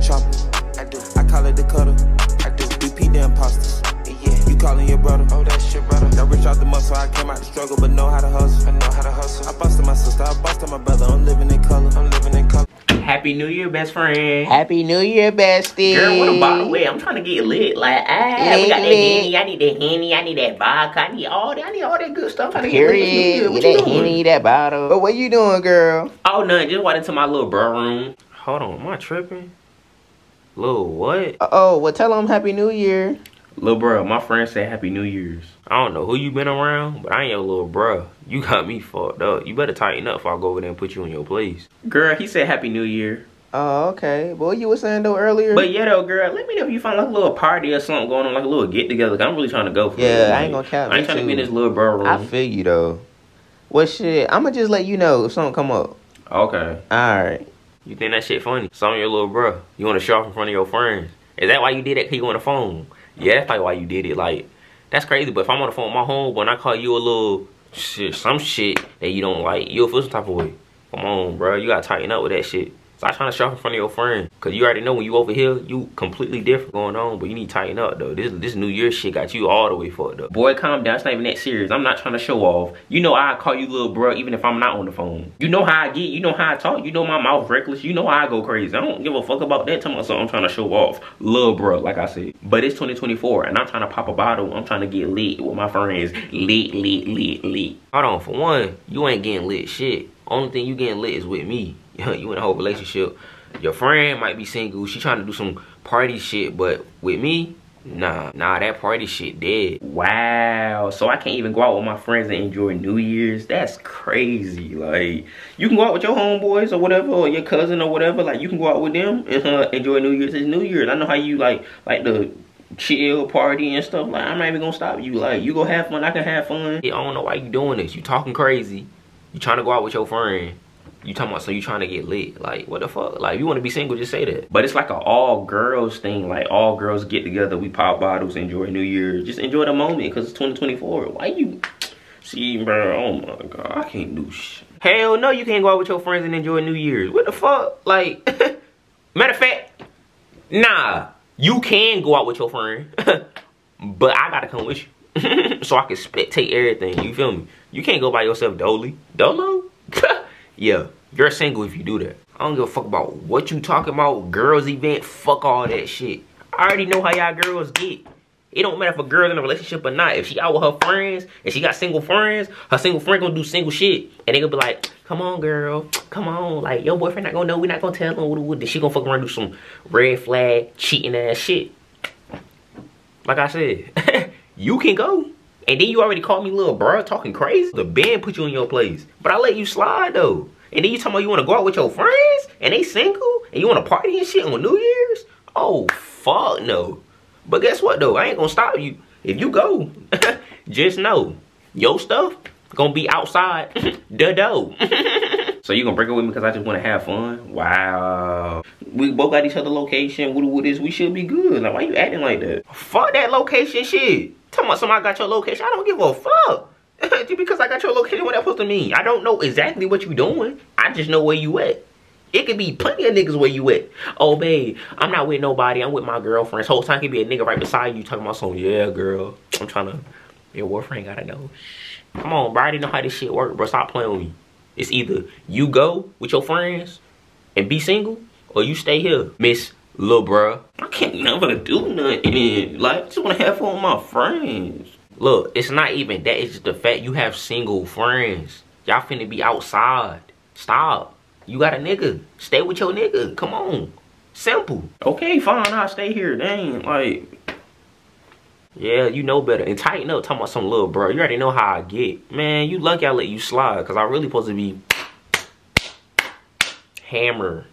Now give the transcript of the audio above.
the chopper. I do. I call it the cutter. I do. We P the imposters. Yeah. You calling your brother? Oh, that's your brother. Now rich out the muscle. I came out the struggle, but know how to hustle. I know how to hustle. I busted my sister. I busted my brother. I'm living in color. I'm living in color. Happy New Year, best friend. Happy New Year, bestie. Girl, what about wait? I'm trying to get lit. Like, ah, we got that Lit, lit. henny. I need that henny. I need that vodka. I need all that. I need all that good stuff. I need Period. What Get you that doing? henny, that bottle. But what you doing, girl? Oh, nothing. Just walked into my little bro room. Hold on, am I tripping? Little what? Oh, well, tell them Happy New Year. Little bro, my friend said Happy New Year's. I don't know who you been around, but I ain't your little bro. You got me fucked up. You better tighten up if I go over there and put you in your place. Girl, he said Happy New Year. Oh, okay. Boy, you were saying though earlier. But yeah, though, girl, let me know if you find like a little party or something going on, like a little get together. I'm really trying to go for Yeah, it. I ain't gonna cap, I ain't me trying to be in this little bro room. I feel you though. Well, shit, I'ma just let you know if something come up. okay. All right. You think that shit funny? Some of your little bro. You want to show off in front of your friends. Is that why you did that? Cause you on the phone? Yeah, that's probably why you did it. Like, that's crazy. But if I'm on the phone with my home, when I call you a little shit, some shit that you don't like, you'll feel some type of way. Come on, bro. You gotta tighten up with that shit. Stop trying to show off in front of your friend. Cause you already know when you over here, you completely different going on. But you need to tighten up though. This this New Year shit got you all the way fucked up. Boy, calm down. It's not even that serious. I'm not trying to show off. You know I call you little bro even if I'm not on the phone. You know how I get. You know how I talk. You know my mouth reckless. You know how I go crazy. I don't give a fuck about that. Tell myself I'm trying to show off. Little bro, like I said. But it's 2024 and I'm trying to pop a bottle. I'm trying to get lit with my friends. Lit, lit, lit, lit. Hold on. For one, you ain't getting lit shit. Only thing you getting lit is with me. you in a whole relationship. Your friend might be single. She trying to do some party shit, but with me, nah, nah, that party shit dead. Wow. So I can't even go out with my friends and enjoy New Year's. That's crazy. Like you can go out with your homeboys or whatever, or your cousin or whatever. Like you can go out with them and uh, enjoy New Year's. It's New Year's. I know how you like like the chill party and stuff. Like I'm not even gonna stop you. Like you go have fun. I can have fun. Yeah, I don't know why you doing this. You talking crazy. You trying to go out with your friend. You talking about so you trying to get lit. Like, what the fuck? Like, you want to be single, just say that. But it's like a all girls thing. Like, all girls get together. We pop bottles, enjoy New Year. Just enjoy the moment because it's 2024. Why you... See, bro, oh my God. I can't do shit. Hell no, you can't go out with your friends and enjoy New Year's. What the fuck? Like, matter of fact, nah. You can go out with your friend. but I gotta come with you. so I can spectate everything. You feel me? You can't go by yourself dolly. Dolo? yeah, you're single if you do that. I don't give a fuck about what you talking about. Girls event, fuck all that shit. I already know how y'all girls get. It don't matter if a girl's in a relationship or not. If she out with her friends and she got single friends, her single friend gonna do single shit. And they gonna be like, come on, girl. Come on. Like, your boyfriend not gonna know. we not gonna tell him. Then she gonna fuck around do some red flag, cheating ass shit. Like I said, you can go. And then you already called me little bro talking crazy. The band put you in your place. But I let you slide though. And then you talking about you want to go out with your friends and they single and you want to party and shit on New Year's? Oh, fuck no. But guess what though? I ain't gonna stop you. If you go, just know your stuff gonna be outside the door. so you gonna break up with me because I just want to have fun? Wow. We both got each other location. What what is we should be good. Like why you acting like that? Fuck that location shit. Somebody got your location. I don't give a fuck. just because I got your location, what that supposed to mean? I don't know exactly what you doing. I just know where you at. It could be plenty of niggas where you at. Oh, babe, I'm not with nobody. I'm with my girlfriends. Whole time could be a nigga right beside you talking about some, yeah, girl. I'm trying to, your boyfriend gotta know. Come on, bro. I already know how this shit work, bro. Stop playing with me. It's either you go with your friends and be single, or you stay here, Miss Lil Bruh. I can't never do nothing. Like, I just wanna have fun with my friends. Look, it's not even that. It's just the fact you have single friends. Y'all finna be outside. Stop. You got a nigga. Stay with your nigga. Come on. Simple. Okay, fine. I'll stay here. Dang. Like, yeah, you know better. And tighten up talking about some little bro. You already know how I get. Man, you lucky I let you slide. Because I really supposed to be hammer